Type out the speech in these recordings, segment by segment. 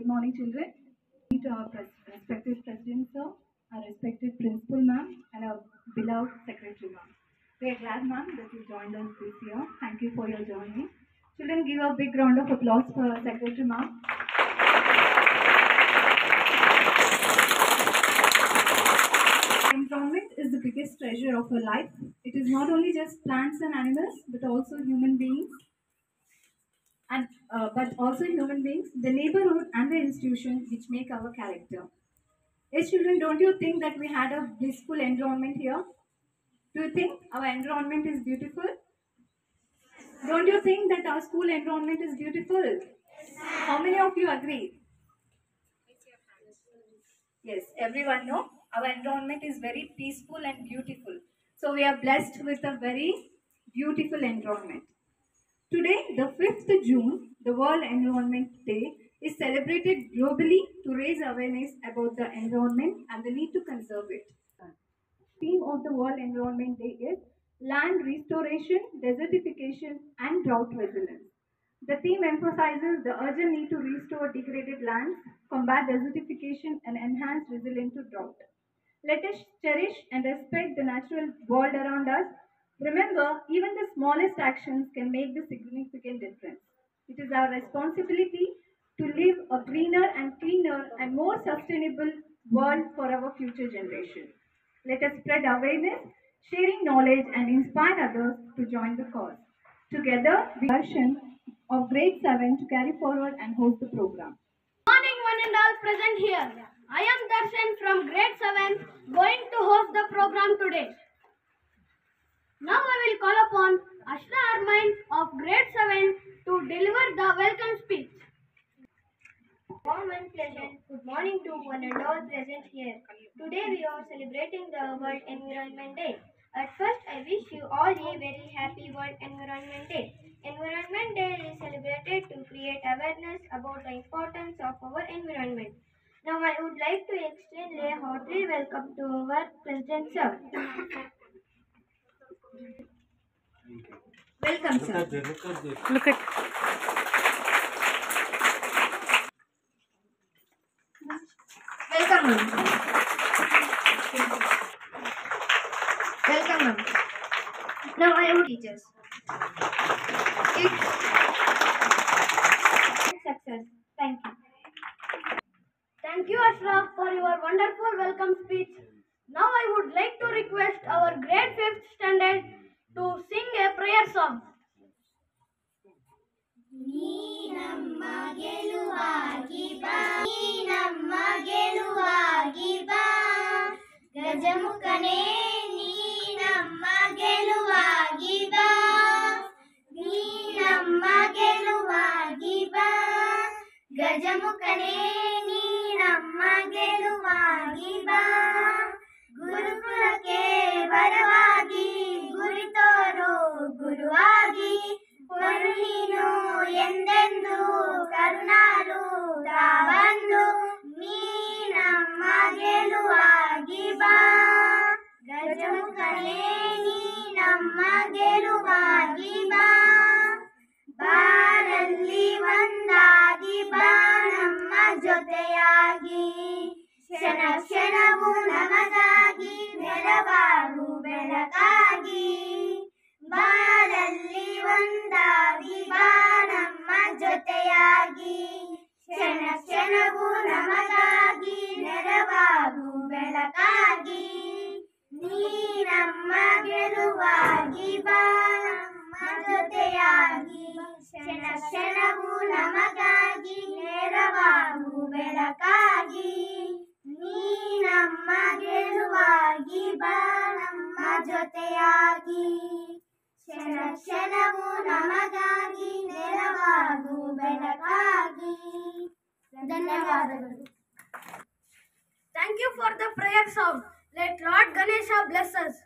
Good morning, children. To our respected president, sir, our respected principal, ma'am, and our beloved secretary, ma'am. We are glad, ma'am, that you joined us this year. Thank you for your joining. Children, give a big round of applause for secretary, ma'am. Environment is the biggest treasure of our life. It is not only just plants and animals, but also human beings and uh, but also human beings, the neighborhood and the institution which make our character. Yes, children, don't you think that we had a blissful environment here? Do you think our environment is beautiful? Don't you think that our school environment is beautiful? How many of you agree? Yes, everyone know our environment is very peaceful and beautiful. So we are blessed with a very beautiful environment. Today, the 5th June, the World Environment Day, is celebrated globally to raise awareness about the environment and the need to conserve it. The theme of the World Environment Day is Land Restoration, Desertification, and Drought Resilience. The theme emphasizes the urgent need to restore degraded lands, combat desertification, and enhance resilience to drought. Let us cherish and respect the natural world around us. Remember, even the smallest actions can make the significant difference. It is our responsibility to live a greener and cleaner and more sustainable world for our future generation. Let us spread awareness, sharing knowledge, and inspire others to join the cause. Together, we are of grade 7 to carry forward and host the program. Morning, one and all present here. I am Darshan from grade 7 going to host the program today. Now I will call upon Ashra Armine of grade 7 to deliver the welcome speech. Warm and pleasant good morning to one and all present here. Today we are celebrating the World Environment Day. At first, I wish you all a very happy World Environment Day. Environment Day is celebrated to create awareness about the importance of our environment. Now, I would like to extend a hearty welcome to our President Sir. Welcome, sir. Look at Welcome, ma'am. Welcome, ma'am. Now I am teachers. It's success. Thank you. Thank you, Ashra, for your wonderful welcome speech. Now I would like to request our grade 5th standard to sing a prayer song. ಗೆಲುವಾಗಿ ಬಾ ನೀನಮ್ಮ ಗೆಲುವಾಗಿ ಬಾ ಗಜಮುಖನೇ ನೀನಮ್ಮ ಗೆಲುವಾಗಿ ಬಾ ಗಜಮುಖನೇ ನೀನಮ್ಮ ಗೆಲುವಾಗಿ ಬಾ ಗುರುಕುಲಕ್ಕೆ ವರವಾಗಿ, ಗುರಿತೋರು ಗುರುವಾಗಿ ಕೊಡು ನೀನು ಎಂದೆಂದು, ಕರುಣಾಲು ತಾವಂದು, ನೀನಮ್ಮ ಗೆಲುವಾಗಿ ಬಾ. ಗಜಮುಖನೇ, ನೀನಮ್ಮ ಗೆಲುವಾಗಿ ಬಾ. ಬಾರಲ್ಲಿ ಒಂದಾಗಿ ಬಾ, ನಮ್ಮ ಜೊತೆಯಾಗಿ. ಕ್ಷಣ ಕ್ಷಣವು ನಮಗಾಗಿ ನೆರವಾಗು ಬೆಳಕಾಗಿ. ಬಾಳಲ್ಲಿ ಒಂದಾಗಿ ಬಾ ನಮ್ಮ ಜೊತೆಯಾಗಿ. ಕ್ಷಣ ಕ್ಷಣವು ನಮಗಾಗಿ ನೆರವಾಗು ಬೆಳಕಾಗಿ. ನೀ ನಮ್ಮ ಗೆಲುವಾಗಿ ಬಾ ನಮ್ಮ ಜೊತೆಯಾಗಿ. ಕ್ಷಣ ಕ್ಷಣವು ನಮಗಾಗಿ ನೆರವಾಗು ಬೆಳಕಾಗಿ. ನೀ ನಮ್ಮ ಗೆಲುವಾಗಿ ಬಾ ನಮ್ಮ ಜೊತೆಯಾಗಿ. ಕ್ಷಣ ಕ್ಷಣವು ನಮಗಾಗಿ ನೆರವಾಗು ಬೆಳಕಾಗಿ. ಧನ್ಯವಾದಗಳು. Thank you for the prayer song let Lord Ganesha bless us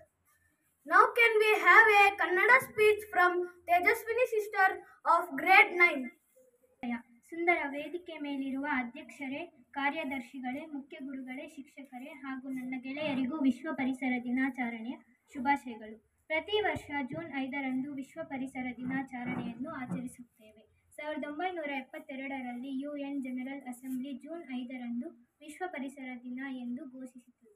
now can we have a Kannada speech from Tejaswini sister of grade nine ಸುಂದರ ವೇದಿಕೆ ಮೇಲಿರುವ ಅಧ್ಯಕ್ಷರೇ ಕಾರ್ಯದರ್ಶಿಗಳೇ, ಮುಖ್ಯ ಗುರುಗಳೇ, ಶಿಕ್ಷಕರೇ ಹಾಗೂ ನನ್ನ ಗೆಳೆಯರಿಗೂ ವಿಶ್ವ ಪರಿಸರ ದಿನಾಚರಣೆಯ ಶುಭಾಶಯಗಳು. ಪ್ರತಿ ವರ್ಷ ಜೂನ್ ಐದರಂದು ವಿಶ್ವ ಪರಿಸರ ದಿನಾಚರಣೆಯನ್ನು ಆಚರಿಸುತ್ತೇವೆ. ಸಾವಿರದ ಒಂಬೈನೂರ ಎಪ್ಪತ್ತೆರಡರಲ್ಲಿ U N general assembly June ಐದರಂದು ವಿಶ್ವ ಪರಿಸರ ದಿನ ಎಂದು ಘೋಷಿಸಿತು.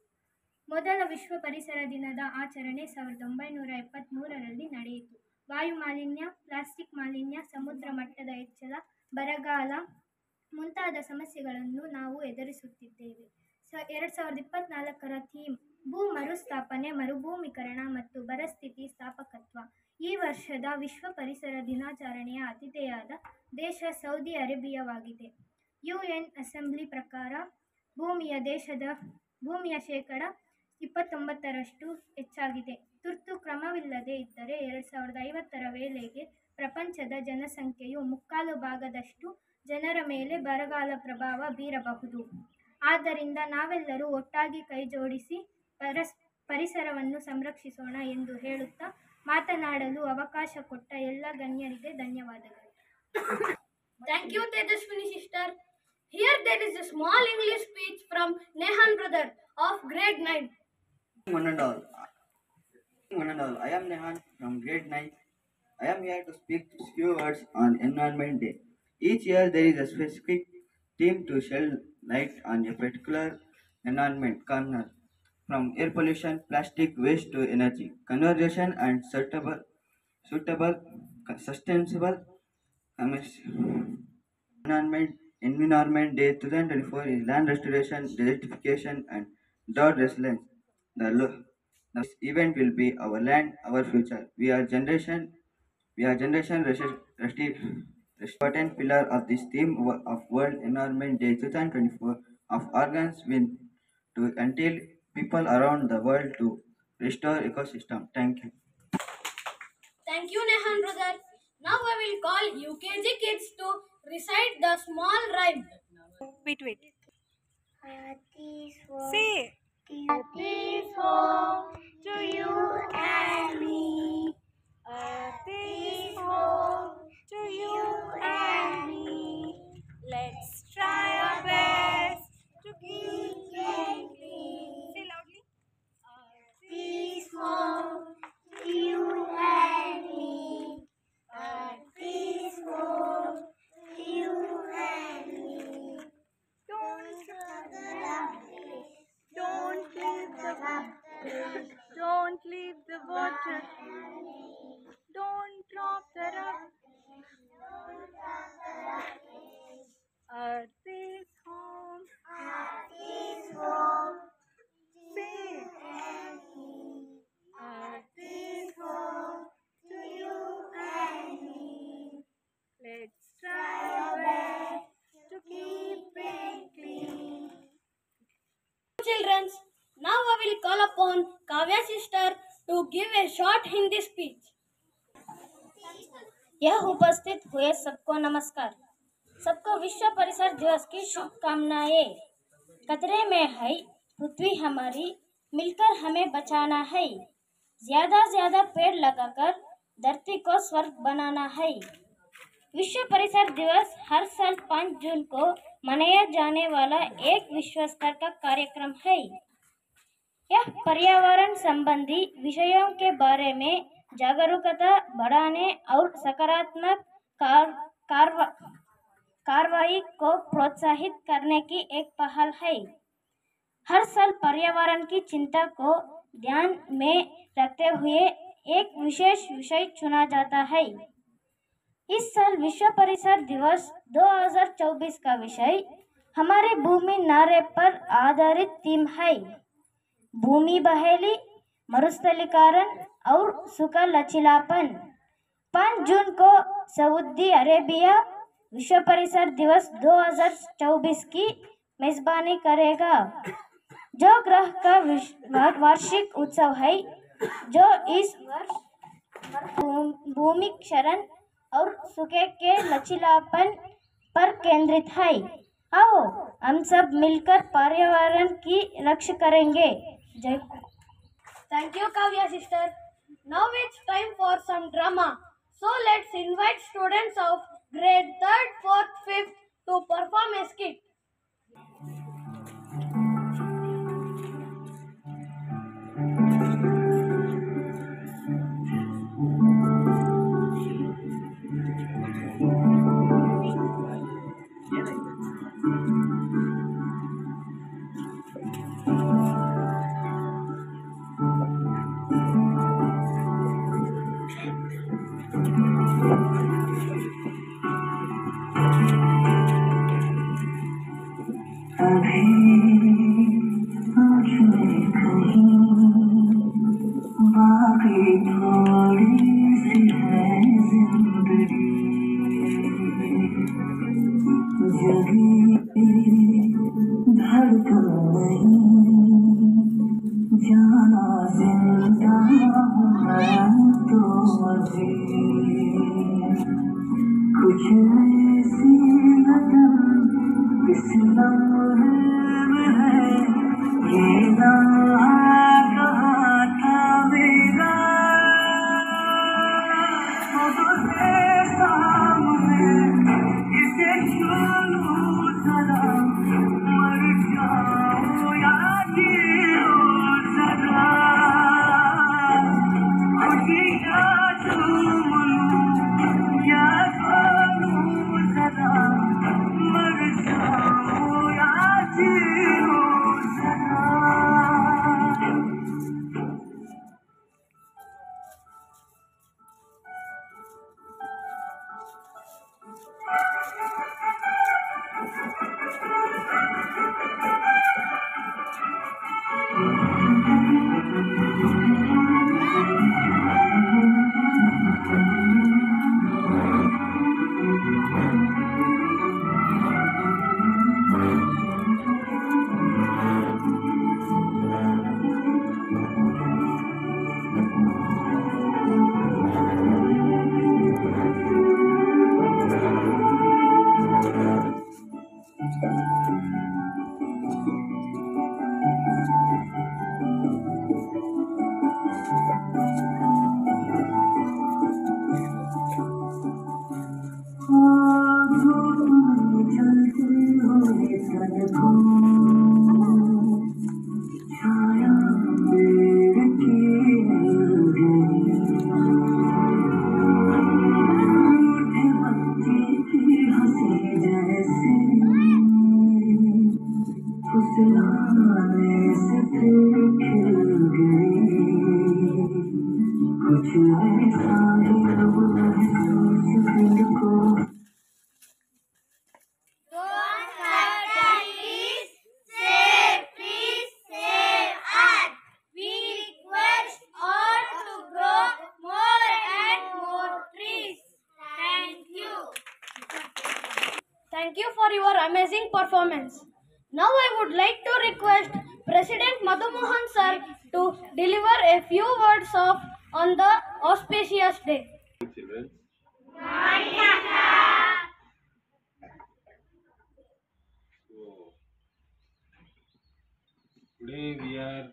ಮೊದಲ ವಿಶ್ವ ಪರಿಸರ ದಿನದ ಆಚರಣೆ ಸಾವಿರದ ಒಂಬೈನೂರ ಎಪ್ಪತ್ತ್ಮೂರರಲ್ಲಿ ನಡೆಯಿತು. ವಾಯು ಮಾಲಿನ್ಯ, ಪ್ಲಾಸ್ಟಿಕ್ ಮಾಲಿನ್ಯ, ಸಮುದ್ರ ಮಟ್ಟದ ಹೆಚ್ಚಳ, ಬರಗಾಲ ಮುಂತಾದ ಸಮಸ್ಯೆಗಳನ್ನು ನಾವು ಎದುರಿಸುತ್ತಿದ್ದೇವೆ. ಸ, ಎರಡು ಸಾವಿರದ ಇಪ್ಪತ್ನಾಲ್ಕರ ಥೀಮ್, ಭೂ ಮರುಸ್ಥಾಪನೆ, ಮರುಭೂಮೀಕರಣ ಮತ್ತು ಬರಸ್ಥಿತಿ ಸ್ಥಾಪಕತ್ವ. ಈ ವರ್ಷದ ವಿಶ್ವ ಪರಿಸರ ದಿನಾಚರಣೆಯ ಆತಿಥೇಯದ ದೇಶ ಸೌದಿ ಅರೇಬಿಯಾವಾಗಿದೆ. ಯು ಎನ್ ಅಸೆಂಬ್ಲಿ ಪ್ರಕಾರ ಭೂಮಿಯ ದೇಶದ ಭೂಮಿಯ ಶೇಕಡ ಇಪ್ಪತ್ತೊಂಬತ್ತರಷ್ಟು ಹೆಚ್ಚಾಗಿದೆ. ತುರ್ತು ಕ್ರಮವಿಲ್ಲದೆ ಇದ್ದರೆ ಎರಡು ಸಾವಿರದ ಐವತ್ತರ ವೇಳೆಗೆ ಪ್ರಪಂಚದ ಜನಸಂಖ್ಯೆಯು ಮುಕ್ಕಾಲು ಭಾಗದಷ್ಟು ಜನರ ಮೇಲೆ ಬರಗಾಲ ಪ್ರಭಾವ ಬೀರಬಹುದು. ಆದ್ದರಿಂದ ನಾವೆಲ್ಲರೂ ಒಟ್ಟಾಗಿ ಕೈಜೋಡಿಸಿ ಪರಸ್ ಪರಿಸರವನ್ನು ಸಂರಕ್ಷಿಸೋಣ ಎಂದು ಹೇಳುತ್ತಾ ಮಾತನಾಡಲು ಅವಕಾಶ ಕೊಟ್ಟ ಎಲ್ಲ ಗಣ್ಯರಿಗೆ ಧನ್ಯವಾದಗಳು. Thank you Tejaswini sister here there is a small English speech from Nehan brother of grade nine I am Nehan from great nine I am here to speak few words on environment day Each year there is a specific theme to shed light on a particular environment corner, from air pollution, plastic waste to energy, conservation and suitable, suitable, sustainable environment. Environment Day 2024 is land restoration, desertification, and drought resilience. The this event will be our land, our future. We are generation, we are generation important pillar of this theme of World Environment Day 2024 of organs win to until people around the world to restore ecosystem. Thank you. Thank you, Nehan brother. Now I will call UKG kids to recite the small rhyme. Wait, wait. Earth is home. Say. Earth is home to you and me. Earth is home to you and me. Let's try our best to Keep it clean. Say loudly. Home to you and me. Is home to you and me. Don't Don't the. Don't leave the. Don't leave the water. A speech यह उपस्थित हुए सबको नमस्कार। सबको विश्व परिसर दिवस की शुभकामनाएँ। कतरे में है, पृथ्वी हमारी, मिलकर हमें बचाना है। ज़्यादा ज़्यादा पेड़ लगाकर धरती को स्वर्ग बनाना है। विश्व परिसर दिवस हर साल पाँच जून को मनाया जाने वाला एक विश्व स्तर का कार्यक्रम है। यह पर्यावरण संबंधी विषयों के बारे में जागरूकता बढ़ाने और सकारात्मक कार, कार्रवा कार्रवाई को प्रोत्साहित करने की एक पहल है। हर साल पर्यावरण की चिंता को ध्यान में रखते हुए एक विशेष विषय चुना जाता है। इस साल विश्व परिसर दिवस 2024 का विषय हमारी भूमि नारे पर आधारित थीम है। भूमि बहेली मरुस्थलीकरण और सुखा लचीलापन पाँच जून को सऊदी अरेबिया विश्व परिसर दिवस 2024 की मेजबानी करेगा। जो ग्रह का वार्षिक उत्सव है, जो इस वर्ष भूमि क्षरण और सुखे के लचीलापन पर केंद्रित है। आओ, हम सब मिलकर पर्यावरण की रक्षा करेंगे। जय Thank you, Kavya sister. Now it's time for some drama. So let's invite students of grade 3rd, 4th, 5th to perform a skit. For your amazing performance. Now I would like to request President Madhu Mohan sir to deliver a few words of on the auspicious day. today we are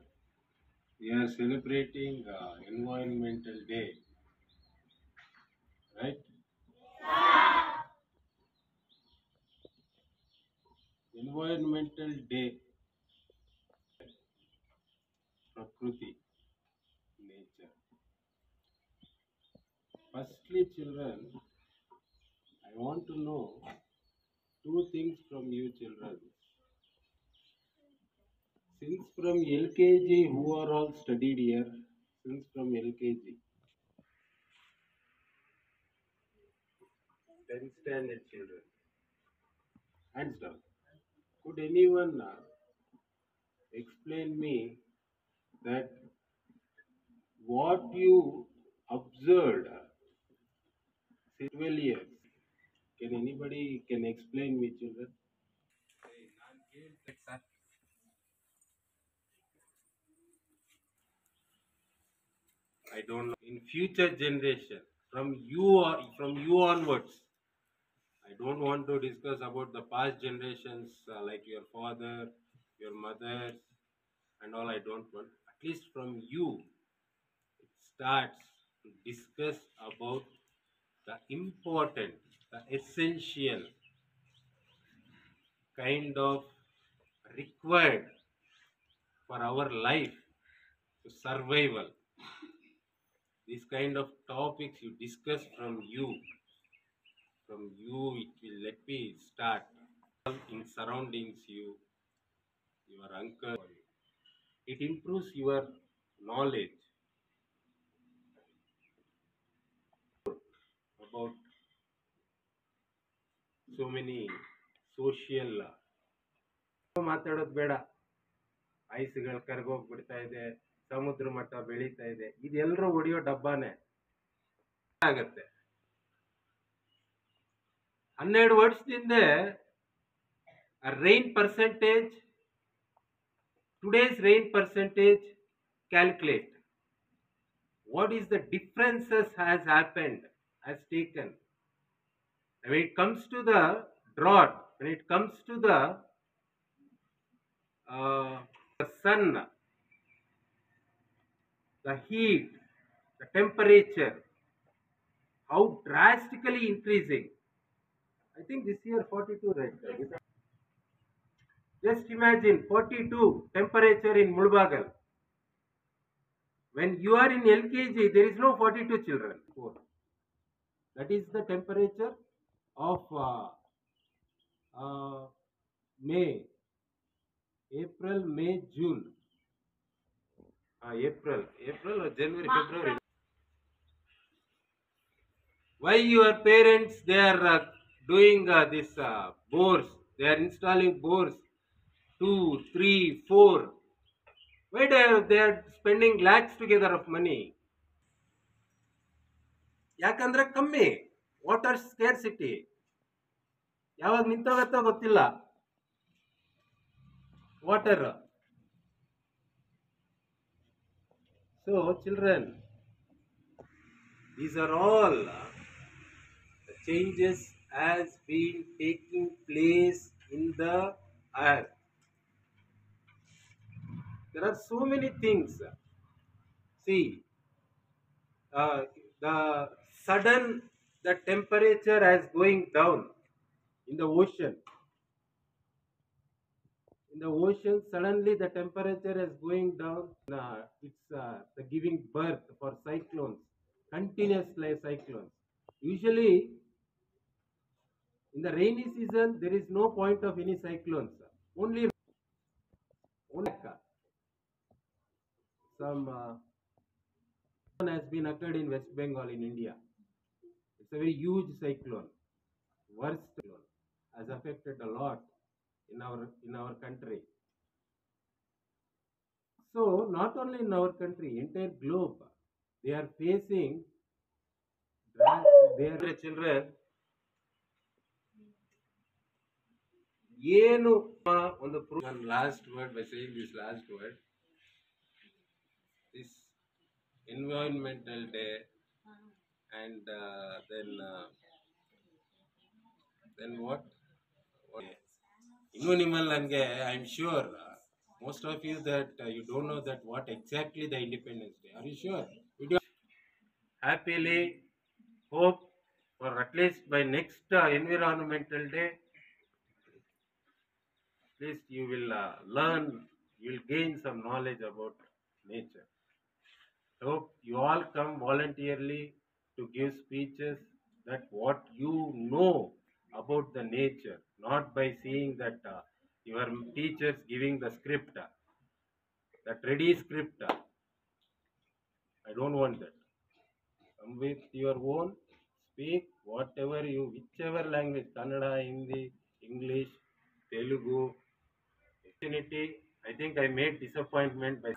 we are celebrating uh, Environmental Day, right? Environmental Day, Prakruti, nature. Firstly, children, I want to know two things from you, children. Since from LKG, who are all studied here? Since from LKG. 10th standard children. Hands down. Could anyone uh, explain me that what you observed since 12 years? Can anybody can explain me, children? I don't know. In future generation, from you from you onwards, I don't want to discuss about the past generations uh, like your father, your mother, and all. I don't want. At least from you, it starts to discuss about the important, the essential kind of required for our life to survival. These kind of topics you discuss from you. From you, it will let me start in surroundings you, your uncle. It improves your knowledge about so many social ಮಾತಾಡೋದು ಬೇಡ. ಐಸ್ಗಳು ಕರ್ಗೋಗ್ಬಿಡ್ತಾ ಇದೆ ಸಮುದ್ರ ಮಟ್ಟ ಬೆಳೀತಾ ಇದೆ ಇದೆಲ್ಲರೂ ಹೊಡಿಯೋ ಡಬ್ಬಾನೇ. ಆಗತ್ತೆ. ಹನ್ನೆರಡು ವರ್ಷದಿಂದ rain percentage today's rain percentage calculate what is the differences has happened, has taken. When it comes to the drought, when it comes to the, uh, the sun, the heat, the temperature, how drastically increasing. I think this year 42, right? Just imagine 42 temperature in Mulbagal. When you are in LKG, there is no 42 children. Four. That is the temperature of uh, uh, May, April, May, June. Uh, April, April or January, February. Why your parents they are uh, doing uh, this uh, bores? They are installing bores, two, three, four. Why they are, they are spending lakhs together of money? ಯಾಕಂದ್ರೆ ಕಮ್ಮಿ water scarcity ಯಾವಾಗ ನಿಂತೋಗತ್ತೋ ಗೊತ್ತಿಲ್ಲ water so children these are all uh, the changes has been taking place in the earth there are so many things see uh, the sudden the temperature is going down in the ocean. In the ocean suddenly the temperature is going down. Uh, it's uh, the giving birth for cyclones continuous cyclones. Usually in the rainy season there is no point of any cyclones. Only some uh, has been occurred in west bengal in india a very huge cyclone worst cyclone has affected a lot in our in our country so not only in our country entire globe they are facing dra- their children ಏನು ಒಂದು last word by saying this last word this environmental day and uh, then uh, then what ಇನ್ನು ನಿಮ್ಮಲ್ಲಿ ನನಗೆ I am sure most of you that you don't know that what exactly the independence day are you sure happily hope for at least by next uh, environmental day at least you will uh, learn you will gain some knowledge about nature hope you all come voluntarily to give speeches that what you know about the nature not by seeing that uh, your teachers giving the script uh, that ready script uh, i don't want that come with your own speak whatever you whichever language kannada hindi english telugu opportunity i think i made disappointment by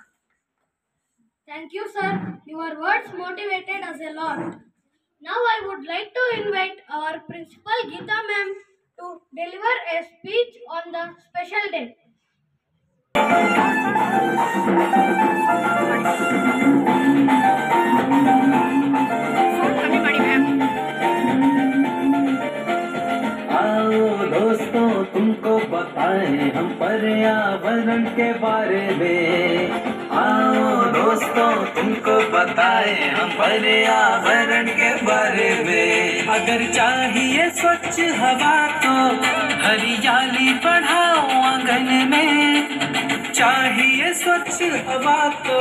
Thank you, sir. Your words motivated us a lot. Now I would like to invite our principal Geeta ma'am to deliver a speech on the special day. दोस्तों तुमको बताएँ हम पर्यावरण के बारे में आओ दोस्तों, तुमको बताएँ, हम पर्यावरण के बारे में। अगर चाहिए स्वच्छ हवा तो हरियाली बढ़ाओ आँगन में। चाहिए स्वच्छ हवा तो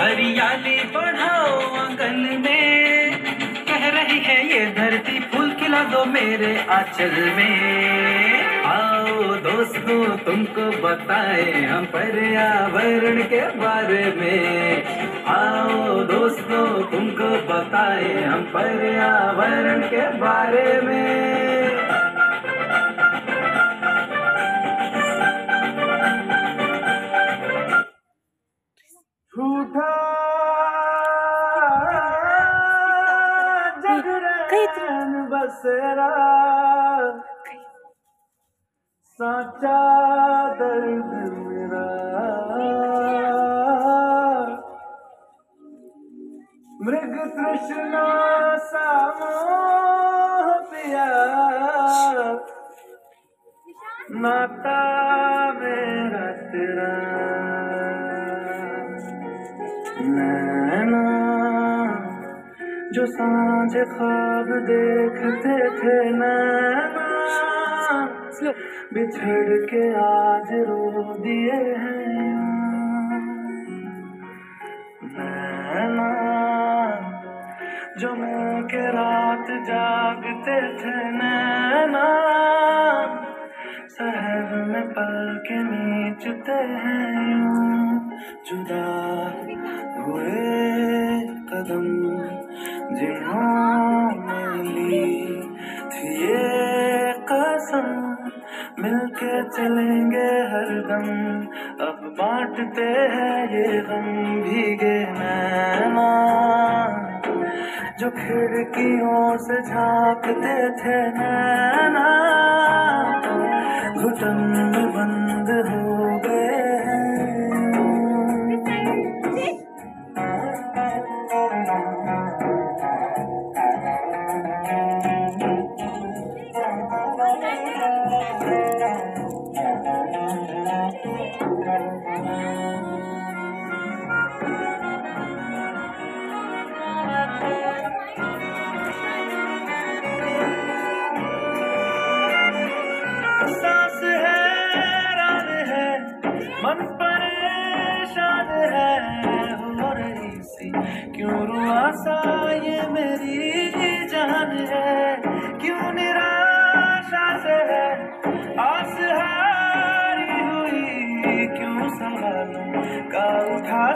हरियाली बढ़ाओ आँगन में। कह रही है, ये धरती फूल खिला दो मेरे आंचल में। दोस्तों तुमको बताएँ हम पर्यावरण के बारे में। आओ दोस्तों तुमको बताएँ हम पर्यावरण के बारे में। झूठा जगरण बसरा। साचा दर्द मेरा। मृग तृष्णा पिया। नाता मेरा तेरा। नैना, जो साँझ ख्वाब देखते थे नैना। बिछड़ के आज रो दिए हैं। नैना, जो मैं के रात जागते थे, नैना, शहर में पल के नीचते हैं जुदा हुए कदम जिन्होंने ली थी ये कसम। मिलके चलेंगे हर दम। अब बांटते हैं ये गम भीगे नैना जो खिड़कियों से झांकते थे नैना। घुटन बंद हो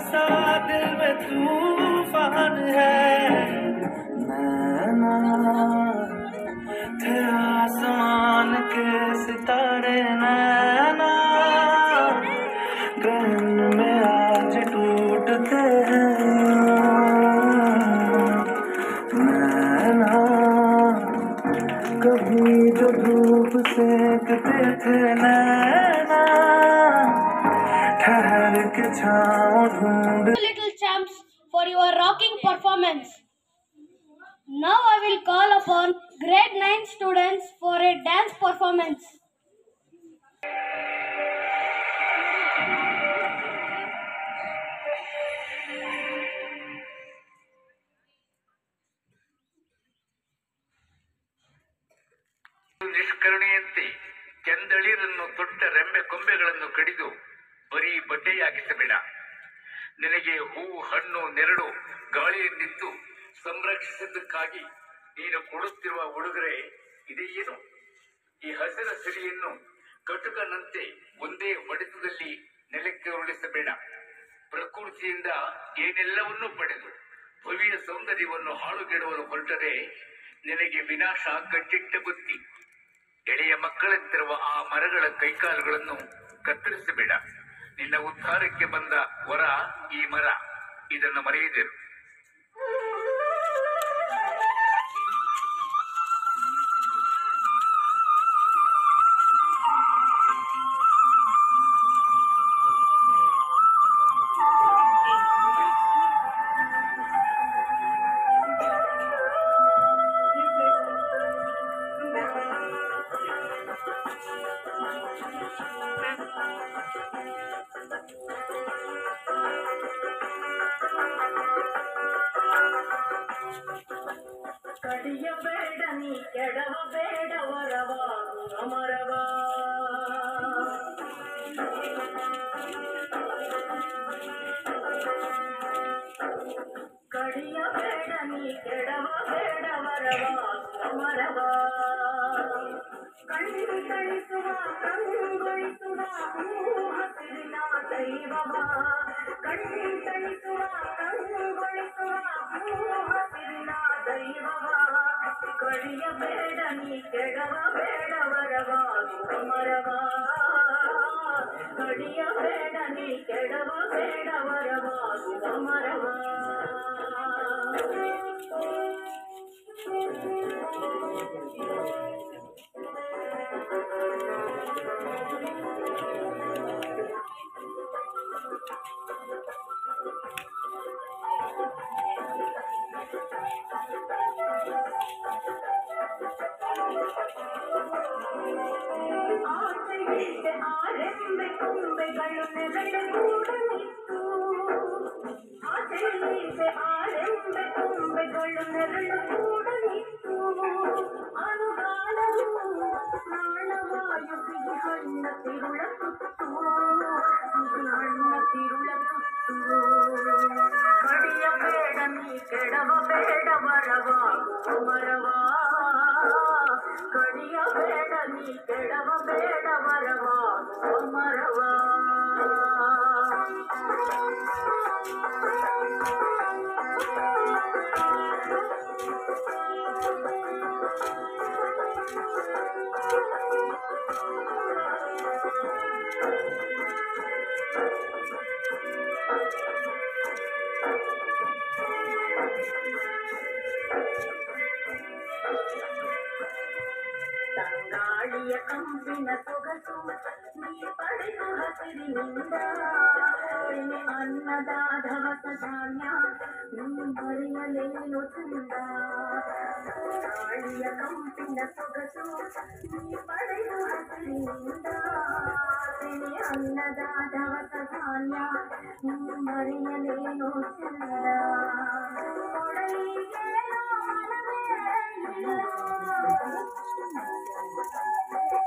सा दिल में तूफ़ान है। Performance. Now I will call upon grade 9 students for a dance performance. ನಿಷ್ಕರಣೆಯಂತೆ ಕೆಂದಳಿರನ್ನು ತೊಟ್ಟ ರೆಂಬೆ ಕೊಂಬೆಗಳನ್ನು ಕಡಿದು ಬರೀ ಬಟ್ಟೆಯಾಗಿಸಬೇಡ ನಿನಗೆ ಹೂ ಹಣ್ಣು, ನೆರಳು ಗಾಳಿಯನ್ನಿತ್ತು ಸಂರಕ್ಷಿಸಿದ್ದಕ್ಕಾಗಿ ನೀನು ಕೊಡುತ್ತಿರುವ ಉಡುಗೊರೆ ಇದೆಯೇನು? ಈ ಹಸಿರ ಸಿರಿಯನ್ನು ಕಟುಕನಂತೆ ಒಂದೇ ಹೊಡೆತದಲ್ಲಿ ನೆಲಕ್ಕೆ ಉರುಳಿಸಬೇಡ. ಪ್ರಕೃತಿಯಿಂದ ಏನೆಲ್ಲವನ್ನೂ ಪಡೆದು ಭವ್ಯ ಸೌಂದರ್ಯವನ್ನು ಹಾಳುಗೆಡವಲು ಹೊರಟರೆ ನಿನಗೆ ವಿನಾಶ ಕಟ್ಟಿಟ್ಟ ಬುತ್ತಿ. ಎಳೆಯ ಮಕ್ಕಳಂತಿರುವ ಆ ಮರಗಳ ಕೈಕಾಲುಗಳನ್ನು ಕತ್ತರಿಸಬೇಡ. ನಿನ್ನ ಉದ್ಧಾರಕ್ಕೆ ಬಂದ ವರ ಈ ಮರ. ಇದನ್ನು ಮರೆಯದಿರು. ಕಡಿಯಬೇಡ ನೀ ಕೆಡವಬೇಡ ವರವ ಅಮರವ ಕಡಿಯಬೇಡ ನೀ ಕೆಡವಬೇಡ ವರವ ಅಮರವ ಕಣ್ಣು ಕಳಿಸುವ ಕಂಗೊಳಿಸುವ ಹಸಿರಿನ அண்ண திருளத்துவோ கடிய பேட நீ கெடவ பேட வரவா குமரவா கடிய பேட நீ கெடவ பேட నిన్న సొగసు నీ పడదు హసిరి నింద అన్నదాధవ సధాన్య నీ మరియలేను చింద తాళియ కంపిన సొగసు నీ పడదు హసిరి నింద అన్నదాధవ సధాన్య నీ మరియలేను చింద కొడలియేలో మనమే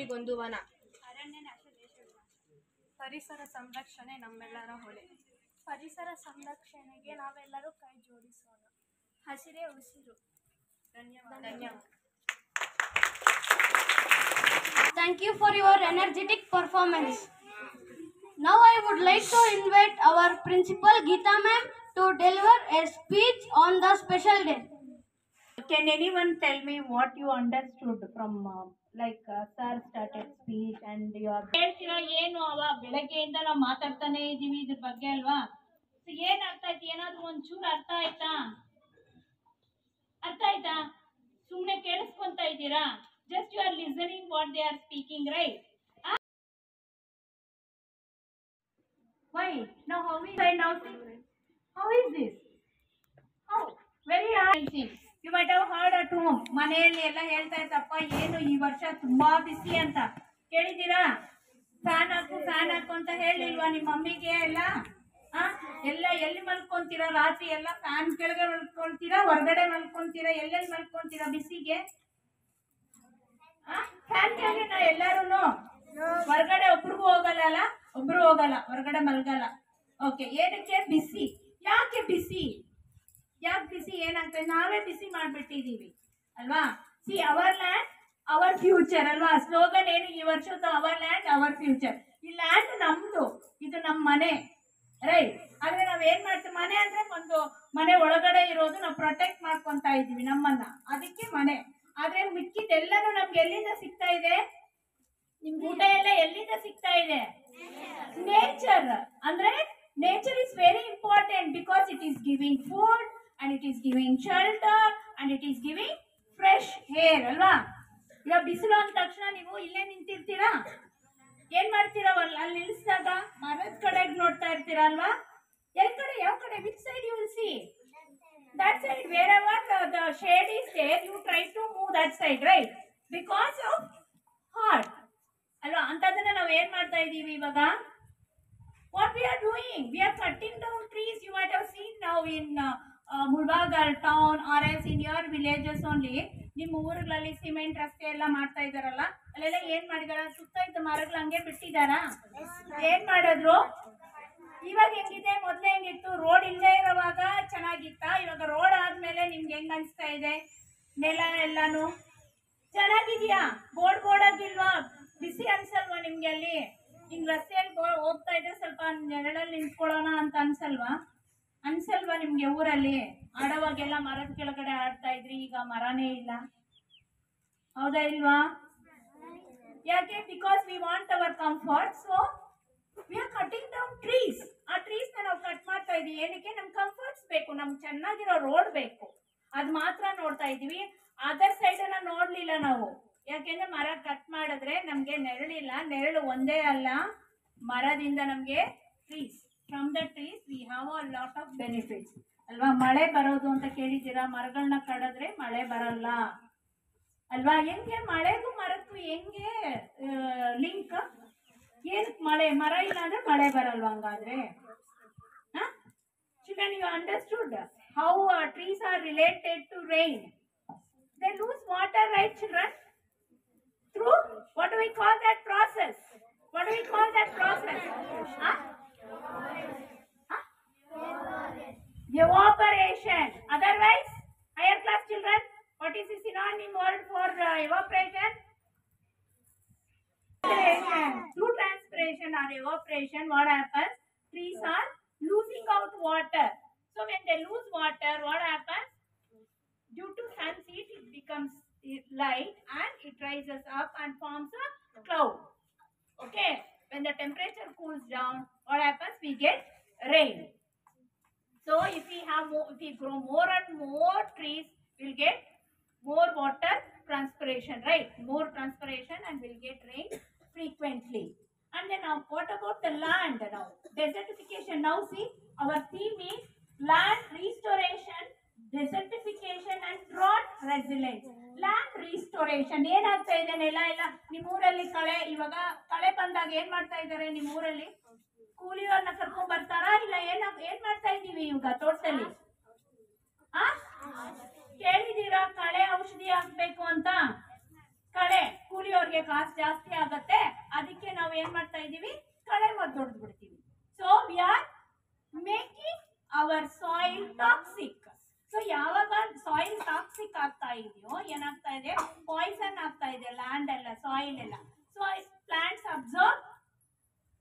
ಊರಿಗೊಂದು ವನ ಪರಿಸರ ಸಂರಕ್ಷಣೆ ನಮ್ಮೆಲ್ಲರ ಹೊಣೆ ಪರಿಸರ ಸಂರಕ್ಷಣೆಗೆ ನಾವೆಲ್ಲರೂ ಕೈ ಜೋಡಿಸೋಣ ಹಸಿರೇ ಉಸಿರು ಧನ್ಯವಾದ Thank you for your energetic performance. Now I would like to invite our principal Geeta ma'am to deliver a speech on the special day. Can anyone tell me what you understood from uh, like uh, sir started speech and your ಹೇಳ್ತೀರಾ ಏನು ಅವ ಬೆಳಗ್ಗೆಯಿಂದ ನಾವು ಮಾತಾಡ್ತಾನೆ ಇದೀವಿ ಇದ್ರ ಬಗ್ಗೆ ಅಲ್ವಾ ಸೊ ಏನ್ ಅರ್ಥ ಆಯ್ತು ಏನಾದ್ರೂ ಒಂಚೂರು ಅರ್ಥ ಆಯ್ತಾ ಅರ್ಥ ಆಯ್ತಾ ಸುಮ್ನೆ ಕೇಳಿಸ್ಕೊಂತ ಇದ್ದೀರಾ just you are listening what they are speaking right why now how is I now see how is this how very hard You might have heard at home, ಮನೆಯಲ್ಲಿ ಎಲ್ಲ ಹೇಳ್ತಾ ಇದ್ದಪ್ಪ, ಏನು ಈ ವರ್ಷ ತುಂಬಾ ಬಿಸಿ ಅಂತ. ಕೇಳಿದ್ದೀರಾ? ಫ್ಯಾನ್ ಹಾಕು ಫ್ಯಾನ್ ಹಾಕು ಅಂತ ಹೇಳಿಲ್ವಾ ನಿಮ್ಮ ಮಮ್ಮಿಗೆ ಎಲ್ಲ? ಎಲ್ಲ ಎಲ್ಲಿ ಮಲ್ಕೊಂತೀರಾ? ರಾತ್ರಿ ಎಲ್ಲ ಫ್ಯಾನ್ ಕೆಳಗೆ ಮಲ್ಕೊಂತೀರಾ? ಹೊರಗಡೆ ಮಲ್ಕೊಂತೀರಾ? ಎಲ್ಲೆಲ್ಲಿ ಮಲ್ಕೊಂತೀರಾ ಬಿಸಿಗೆ? ಫ್ಯಾನ್ ಕೆಳಗೆ ನಾ ಎಲ್ಲಾರು ಹೊರಗಡೆ ಒಬ್ರಿಗೂ ಹೋಗಲ್ಲ ಒಬ್ರು ಹೋಗಲ್ಲ, ಹೊರಗಡೆ ಮಲ್ಗಲ್ಲ. ಓಕೆ ಏನಕ್ಕೆ? ಬಿಸಿ ಯಾಕೆ ಬಿಸಿ ಯಾಕೆ ಬಿಸಿ ಏನಾಗ್ತದೆ? ನಾವೇ ಬಿಸಿ ಮಾಡ್ಬಿಟ್ಟಿದೀವಿ ಅಲ್ವಾ? See our land our future ಅಲ್ವಾ? ಸ್ಲೋಗನ್ ಏನು ಈ ವರ್ಷದ ಅವರ್ ಲ್ಯಾಂಡ್ ಅವರ್ ಫ್ಯೂಚರ್ ಈ ಲ್ಯಾಂಡ್ ನಮ್ದು ಇದು ನಮ್ಮ ಮನೆ ರೈಟ್ ಆದ್ರೆ ನಾವ್ ಏನ್ ಮಾಡ್ತೀವಿ? ಮನೆ ಅಂದ್ರೆ ಒಂದು ಮನೆ ಒಳಗಡೆ ಇರೋದು ನಾವು ಪ್ರೊಟೆಕ್ಟ್ ಮಾಡ್ಕೊಂತ ಇದೀವಿ ನಮ್ಮನ್ನ. ಅದಕ್ಕೆ ಮನೆ. ಆದ್ರೆ ಮಿಕ್ಕಿದೆಲ್ಲನೂ ನಮ್ಗೆ ಎಲ್ಲಿಂದ ಸಿಗ್ತಾ ಇದೆ? ನಿಮ್ಮ ಊಟ ಎಲ್ಲ ಎಲ್ಲಿಂದ ಸಿಗ್ತಾ ಇದೆ? ನೇಚರ್ ಅಂದ್ರೆ nature is very important because it is giving food and it is giving shelter and it is giving fresh air ಅಲ್ವಾ ಈಗ ಬಿಸಿಲು ಅಂದ ತಕ್ಷಣ ನೀವು ಇಲ್ಲೇ ನಿಂತಿರ್ತೀರಾ ಏನ್ ಮಾಡ್ತೀರಾ ಅಲ್ಲಿ ನಿಲ್ಲಿಸಿದಾಗ ಮರದ ಕಡೆಗೆ ನೋಡ್ತಾ ಇರ್ತೀರಾ ಅಲ್ವಾ ಎಲ್ ಕಡೆ ಯಾವ ಕಡೆ which side you will see that side wherever the, the shade is there you try to move that side right because of hot ಅಲ್ವಾ ಅಂತದನ್ನ ನಾವು ಏನ್ ಮಾಡ್ತಾ ಇದೀವಿ ಇವಾಗ what we are doing we are cutting down trees you might have seen now in uh, uh, town R S in in villages only ನಿಮ್ಮ ಊರುಗಳಲ್ಲಿ cement ರಸ್ತೆ ಎಲ್ಲ ಮಾಡ್ತಾ ಇದಾರಲ್ಲ ಅಲ್ಲೆಲ್ಲ ಏನ್ ಮಾಡಿದಾರ? ಸುತ್ತ ಇದ್ದ ಮರಗಳು ಹಂಗೆ ಬಿಟ್ಟಿದಾರ? ಏನ್ ಮಾಡಿದ್ರು? ಇವಾಗ ಹೆಂಗಿದೆ? ಮೊದ್ಲೇ ಹೆಂಗಿತ್ತು? ರೋಡ್ ಇಲ್ಲದೆ ಇರೋವಾಗ ಚೆನ್ನಾಗಿತ್ತ? ಇವಾಗ ರೋಡ್ ಆದ್ಮೇಲೆ ನಿಮ್ಗೆ ಹೆಂಗ್ ಅನ್ಸ್ತಾ ಇದೆ? ನೆಲ ಎಲ್ಲಾನು? ಚೆನ್ನಾಗಿದ್ಯಾ? ಬೋರ್ಡ್ ಬೋರ್ಡ್ ಆಗಿಲ್ವಾ ಬಿಸಿ ಅನ್ಸಲ್ವಾ ನಿಮ್ಗೆ ಅಲ್ಲಿ? ಹಿಂಗ್ ರಸ್ತೆಯಲ್ಲಿ ಹೋಗ್ತಾ ಇದ್ರೆ ಸ್ವಲ್ಪ ನೆರಳಲ್ಲಿ ನಿಂತ್ಕೊಳ್ಳೋಣ ಅಂತ ಅನ್ಸಲ್ವಾ? ಅನ್ಸಲ್ವಾ ನಿಮ್ಗೆ ಊರಲ್ಲಿ? ಆಡೋವಾಗೆಲ್ಲ ಮರದ ಕೆಳಗಡೆ ಆಡ್ತಾ ಇದ್ರಿ, ಈಗ ಮರನೇ ಇಲ್ಲ. ಹೌದಾ ಇಲ್ವಾ? ಯಾಕೆ? Because we want our comfort so we are cutting down trees ಆ ಟ್ರೀಸ್ ನಾವು ಕಟ್ ಮಾಡ್ತಾ ಇದೀವಿ ಏನಕ್ಕೆ? ನಮ್ ಕಂಫರ್ಟ್ಸ್ ಬೇಕು ನಮ್ಗೆ ಚೆನ್ನಾಗಿರೋ ರೋಡ್ ಬೇಕು. ಅದ್ ಮಾತ್ರ ನೋಡ್ತಾ ಇದೀವಿ ಅದರ್ ಸೈಡ್ ಅನ್ನ ನೋಡ್ಲಿಲ್ಲ ನಾವು. ಯಾಕೆಂದ್ರೆ ಮರ ಕಟ್ ಮಾಡಿದ್ರೆ ನಮ್ಗೆ ನೆರಳಿಲ್ಲ. ನೆರಳು ಒಂದೇ ಅಲ್ಲ. ಮರದಿಂದ ನಮ್ಗೆ trees from the trees we have a lot of benefits ಅಲ್ವಾ? ಮಳೆ ಬರೋದು ಅಂತ ಕೇಳಿದ್ದೀರಾ? ಮರಗಳನ್ನ ಕಡಿದ್ರೆ ಮಳೆ ಬರಲ್ಲ. ಅಲ್ವಾ? ಹೆಂಗೆ? ಮಳೆಗೂ ಮರಕ್ಕೂ ಹೆಂಗೆ ಲಿಂಕ್ ಏನಕ್ಕೆ ಮಳೆ? ಮರ ಇಲ್ಲ ಅಂದ್ರೆ ಮಳೆ ಬರಲ್ವಾ ಹಂಗಾದ್ರೆ? Children you understood how trees are related to rain they lose water right children through what we call that process what we call that process that process? Huh? Evaporation. Otherwise, higher class children, what is the synonym word for uh, evaporation? Transpiration. Through transpiration or evaporation, what happens? Trees are losing out water. So when they lose water, what happens? due to sun heat it becomes uh, light and it rises up and forms a cloud okay when the temperature cools down what happens? We get rain. So if we have more, if we grow more and more trees we'll get more water transpiration right? More transpiration and we'll get rain frequently. And then now what about the land now? Desertification. Now see our theme is land restoration desertification and drought resilience land restoration ಏನಾಗ್ತಾ ಇದೆ ನೆಲ ಎಲ್ಲ? ನಿಮ್ಮೂರಲ್ಲಿ ಕಳೆ, ಇವಾಗ ಕಳೆ ಬಂದಾಗ ಏನ್ ಮಾಡ್ತಾ ಇದ್ದಾರೆ ನಿಮ್ಮೂರಲ್ಲಿ? ಕೂಲಿಯವ್ರನ್ನ ಕರ್ಕೊಂಡ್ ಬರ್ತಾರಾ? ಇಲ್ಲ ಏನ ಏನ್ ಮಾಡ್ತಾ ಇದೀವಿ ಇವಾಗ ತೋಟದಲ್ಲಿ? ಆ? ಕೇಳಿದೀರಾ ಕಳೆ ಔಷಧಿ ಹಾಕ್ಬೇಕು ಅಂತ? ಕಳೆ ಕೂಲಿಯವ್ರಿಗೆ ಕಾಸು ಜಾಸ್ತಿ ಆಗತ್ತೆ. ಅದಕ್ಕೆ ನಾವು ಏನ್ ಮಾಡ್ತಾ ಇದೀವಿ ಕಳೆ ಮದ್ದು ಬಿಡ್ತೀವಿ. So we are making our soil toxic so ಯಾವಾಗ ಸಾಯಿಲ್ ಟಾಕ್ಸಿಕ್ ಆಗ್ತಾ ಇದೆಯೋ ಏನಾಗ್ತಾ ಇದೆ ಪಾಯ್ಸನ್ ಆಗ್ತಾ ಇದೆ ಲ್ಯಾಂಡ್ ಎಲ್ಲ ಸಾಯಿಲ್ ಎಲ್ಲ so plants absorb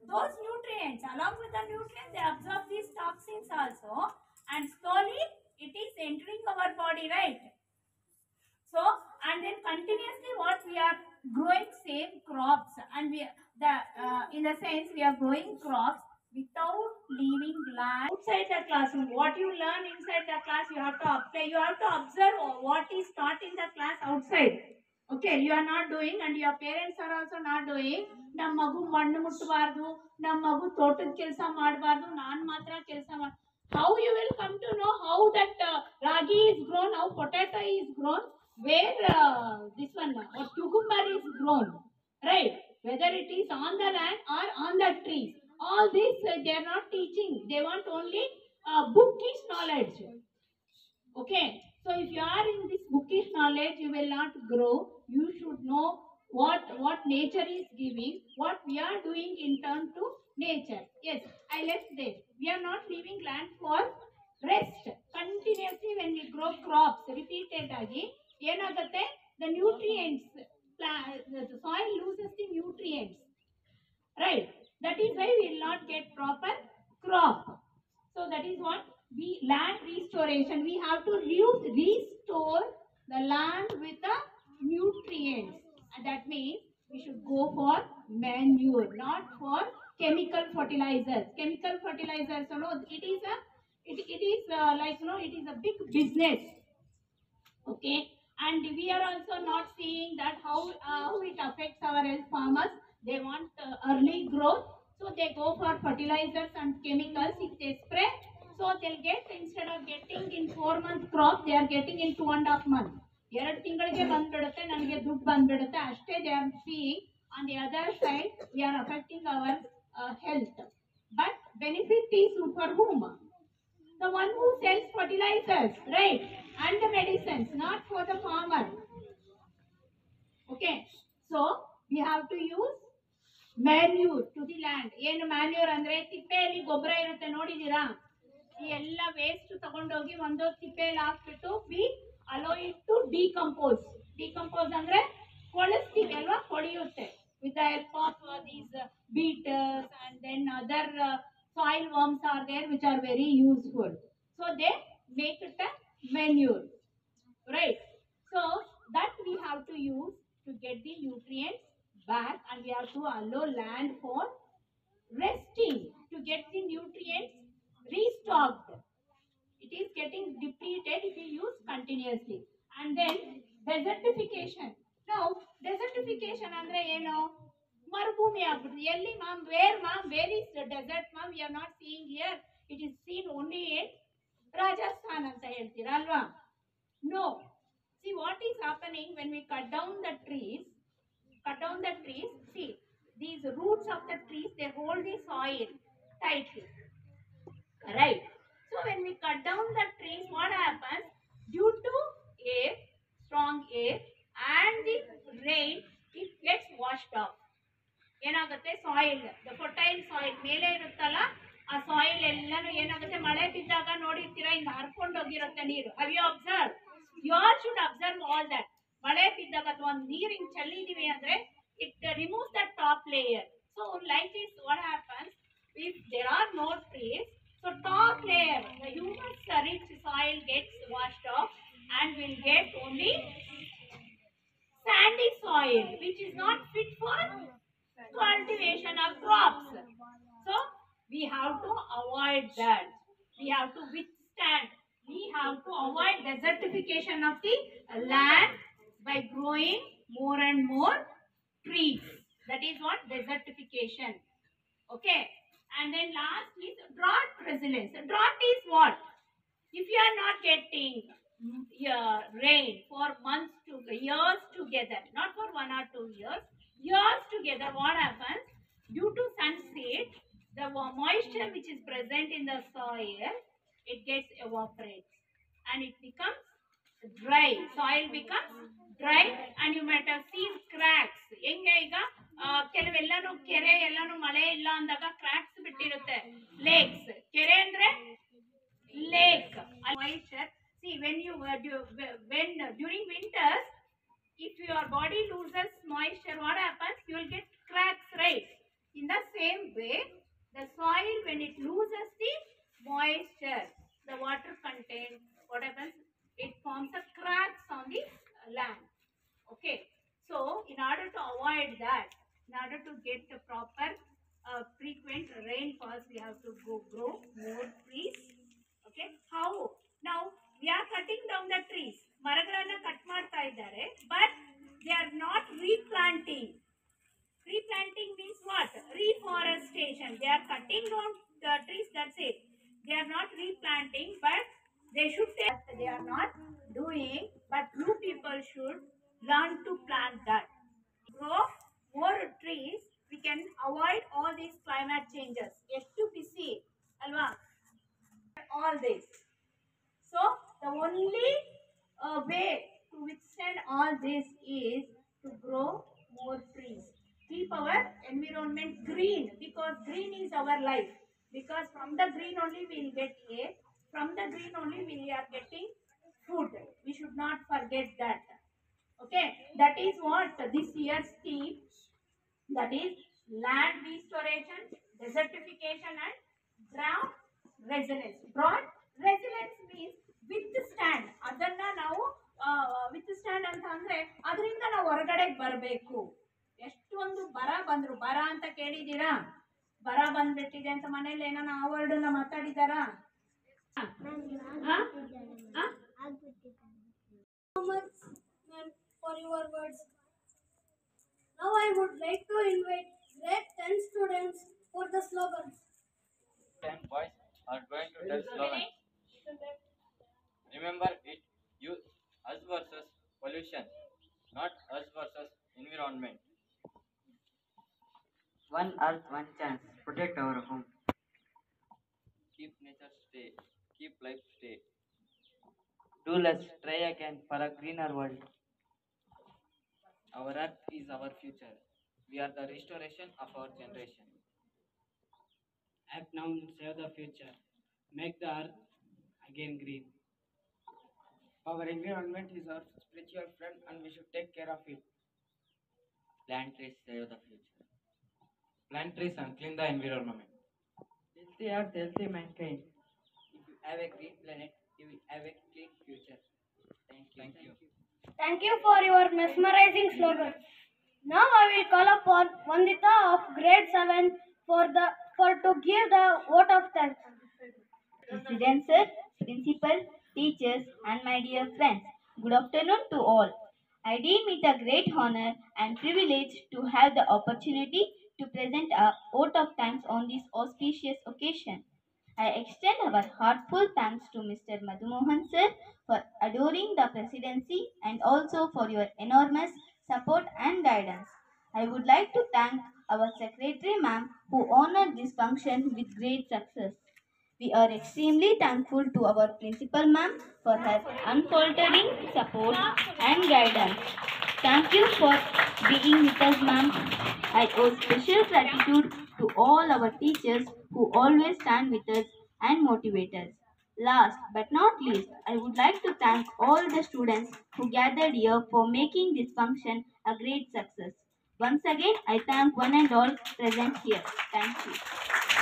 those nutrients along with the nutrients they absorb these toxins also and slowly it is entering our body right so and then continuously what we are growing same crops and we the uh, in the sense we are growing crops without leaving land outside the classroom what you learn inside the class you have to apply you have to observe what is taught in the class outside okay you are not doing and your parents are also not doing ನಮ್ಮ ಮಗು ಮಣ್ಣು ಮುಟ್ಟಬಾರ್ದು ನಮ್ಮ ಮಗು ತೋಟದ ಕೆಲಸ ಮಾಡಬಾರ್ದು ನಾನ್ ಮಾತ್ರ ಕೆಲಸ ಮಾಡ್ how you will come to know how that ragi is grown how potato is grown where this one cucumber is grown right whether it is on the land or on the trees all this uh, they are not teaching they want only uh, bookish knowledge okay so if you are in this bookish knowledge you will not grow you should know what what nature is giving what we are doing in turn to nature yes i left there we are not leaving land for rest continuously when we grow crops repeated agi ಏನಾಗುತ್ತೆ the nutrients pla- the the soil loses the nutrients right That is why we will not get proper crop. So that is what we land restoration. We have to re- restore the land with the nutrients. And that means we should go for manure not for chemical fertilizers. Chemical fertilizers you know it is a it, it is uh, like you know it is a big business. Okay? And we are also not seeing that how uh, how it affects our health farmers they want uh, early growth so they go for fertilizers and chemicals if they spray so they'll get instead of getting in four month crop they are getting in two and a half month ಎರಡು ತಿಂಗಳಿಗೆ ಬಂದ್ಬಿಡುತ್ತೆ ನನಗೆ ದುಡ್ಡು ಬಂದ್ಬಿಡುತ್ತೆ ಅಷ್ಟೇ they are seeing on the other side we are affecting our health but benefit is for whom the one who sells fertilizers, right? And the medicines, not for the farmer. Okay, so we have to use manure to the land ಏನು manure ಅಂದ್ರೆ ತಿಪ್ಪೆಯಲ್ಲಿ ಗೊಬ್ಬರ ಇರುತ್ತೆ ನೋಡಿದೀರಾ ಈ ಎಲ್ಲ waste ತಗೊಂಡೋಗಿ ಒಂದು ತಿಪ್ಪೆಯಲ್ಲಿ ಹಾಕ್ಬಿಟ್ಟು be allow it to decompose decompose ಅಂದ್ರೆ ಕೊಳಿಸ್ತೀವಿ ಅಲ್ವಾ? ಕೊಳೆಯುತ್ತೆ. With help of these beaters and then other soil worms are there which are very useful so they make it a manure right so that we have to use to get the nutrients back and we have to allow land for resting to get the nutrients restocked. It is getting depleted if you use continuously. And then desertification. Now desertification ಅಂದ್ರೆ ಏನು ಮರುಭೂಮಿ ಆಗ್ಬಿಟ್ರು ಎಲ್ಲಿ ma'am wear ma'am where is dessert ma'am you are not seeing here it is scene only in Rajasthan ಅಂತ ಹೇಳ್ತೀರಾ ಅಲ್ವಾ no see what is happening when we cut down the trees cut down the trees, see, these roots of the trees, they hold the soil tightly. Right. So when we cut down the trees, what happens? Due to air, strong air and the rain, it gets washed off. ಏನಾಗುತ್ತೆ soil the fertile soil ಮೇಲೆ ಇರುತ್ತಲ್ಲ ಆ soil ಎಲ್ಲಾನು ಏನಾಗುತ್ತೆ ಮಳೆ ಬಿದ್ದಾಗ ನೋಡಿರ್ತೀರಾ ಹಿಂಗ ಹರ್ಕೊಂಡು ಹೋಗಿರುತ್ತೆ ನೀರು have you observe you all should observe all that ಮಳೆ ಬಿದ್ದಾಗ ಅಥವಾ ಒಂದು ನೀರು ಹಿಂಗ್ ಚೆಲ್ಲಿದೀವಿ ಅಂದ್ರೆ it removes the top layer so like is what happens if there are no trees so top layer the humus rich soil gets washed off and will get only sandy soil which is not fit for cultivation of crops. So we have to avoid that. We have to withstand. We have to avoid desertification of the land by growing more and more trees. That is what desertification. Okay. And then last is drought resilience. Drought is what? If you are not getting yeah, rain for months to years together, not for one or two years, years together, what happens? Due to sunset, the moisture which is present in the soil, it gets evaporates and it becomes dry. Soil becomes dry and you might have seen cracks. ಹೆಂಗೆ ಈಗ ಆ, ಕೆಲವೆಲ್ಲಾನು ಕೆರೆ ಎಲ್ಲಾನು ಮಳೆ ಇಲ್ಲ ಅಂದಾಗ ಕ್ರಾಕ್ಸ್ ಬಿಟ್ಟಿರುತ್ತೆ lakes ಕೆರೆ ಅಂದ್ರೆ lake and moisture see when you uh, do, when uh, during winters if your body loses moisture what happens you will get cracks right in the same way the soil when it loses the moisture the water content what happens it forms a cracks on the uh, land okay so in order to avoid that in order to get the proper uh, frequent rainfalls we have to go grow more trees okay how now we are cutting down the trees ಮರಗಳನ್ನ cut ಮಾಡ್ತಾ ಇದ್ದಾರೆ but they are not replanting replanting means what reforestation they are cutting down the trees that's it they are not replanting but they should take they are not doing but you people should learn to plant that grow more trees we can avoid all these climate changes ಎಷ್ಟು ಬಿಸಿ ಅಲ್ವಾ all this. So the only uh, way to withstand all this is to grow more trees. Keep our environment green because green is our life. Because from the green only we will get air. From the green only we are getting food. We should not forget that. Okay, that is what this year's theme. That is land restoration, desertification, and drought resilience. Drought resilience means withstand. adanna ಅದನ್ನ ನಾವು withstand ಅಂತ ಅಂದ್ರೆ ಅದರಿಂದ ನಾವು ಹೊರಗಡೆ ಬರಬೇಕು ಎಷ್ಟೊಂದು ಬರ ಬಂದ್ರು ಬರ ಅಂತ ಕೇಳಿದ್ದೀರಾ ಬರ ಬಂದ್ಬಿಟ್ಟಿದೆ ಅಂತ ಮನೇಲಿ ಏನೋ ಆ ವರ್ಡನ್ನ ಮಾತಾಡಿದಾರಾ for your words. Now I would like to invite grade 10 students for the slogans. Ten boys are going to tell slogans. Remember it, you, us versus pollution, not us versus environment. One earth, one chance. Protect our home. Keep nature stay, keep life stay. Do let's try again for a greener world. Our earth is our future. We are the restoration of our generation. Act now and save the future. Make the earth again green. Our environment is our spiritual friend and we should take care of it. Plant trees save the future. Plant trees and clean the environment. Healthy earth, healthy mankind. If you have a green planet, you will have a clean future. Thank you. Thank you. Thank you for your mesmerizing slogan. Now I will call upon Vandita of grade 7 for the for to give the vote of thanks. President sir, principal, teachers, and my dear friends, good afternoon to all. I deem it a great honor and privilege to have the opportunity to present a vote of thanks on this auspicious occasion. I extend our heartful thanks to Mr. Madhumohan sir for adoring the presidency and also for your enormous support and guidance. I would like to thank our secretary ma'am who honored this function with great success. We are extremely thankful to our principal ma'am for her unfaltering support and guidance. Thank you for being with us ma'am. I owe special gratitude to all our teachers who always stand with us and motivate us. Last but not least, I would like to thank all the students who gathered here for making this function a great success. Once again, I thank one and all present here. Thank you.